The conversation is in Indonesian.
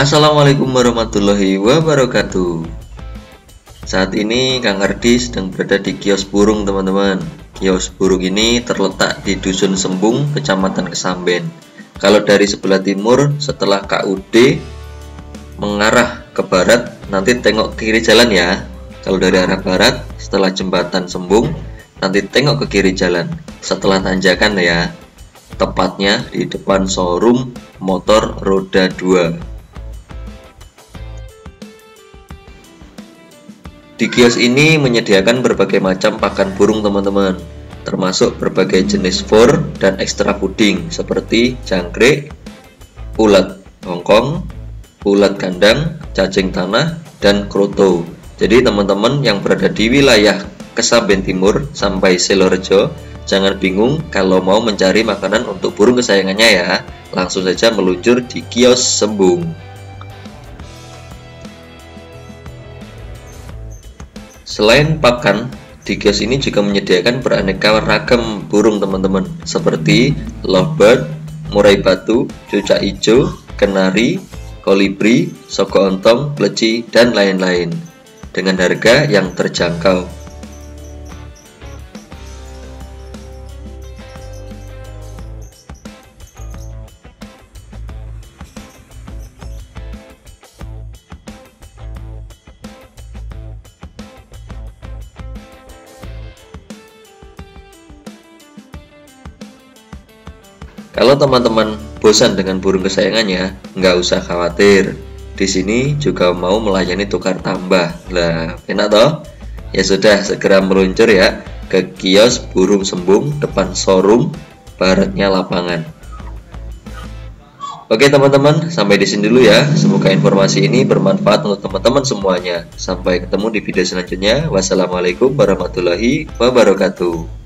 Assalamualaikum warahmatullahi wabarakatuh. Saat ini Kang Ardi sedang berada di kios burung teman-teman. Kios burung ini terletak di Dusun Sembung, Kecamatan Kesamben. Kalau dari sebelah timur setelah KUD mengarah ke barat nanti tengok kiri jalan ya. Kalau dari arah barat setelah jembatan Sembung nanti tengok ke kiri jalan. Setelah tanjakan ya tepatnya di depan showroom motor roda 2 Di kios ini menyediakan berbagai macam pakan burung teman-teman, termasuk berbagai jenis fur dan ekstra puding seperti jangkrik, ulat hongkong, ulat kandang, cacing tanah, dan kroto. Jadi teman-teman yang berada di wilayah Kesaben Timur sampai Selorejo Jangan bingung kalau mau mencari makanan untuk burung kesayangannya ya. Langsung saja meluncur di kios Sembung Selain pakan, di kios ini juga menyediakan beraneka ragam burung teman-teman seperti lovebird, murai batu, cucak hijau, kenari, kolibri, soko ontong, pleci, dan lain-lain dengan harga yang terjangkau. Kalau teman-teman bosan dengan burung kesayangannya, nggak usah khawatir. Di sini juga mau melayani tukar tambah. Lah, enak toh? Ya sudah, segera meluncur ya ke kios burung sembung depan showroom baratnya lapangan. Oke teman-teman, sampai di sini dulu ya. Semoga informasi ini bermanfaat untuk teman-teman semuanya. Sampai ketemu di video selanjutnya. Wassalamualaikum warahmatullahi wabarakatuh.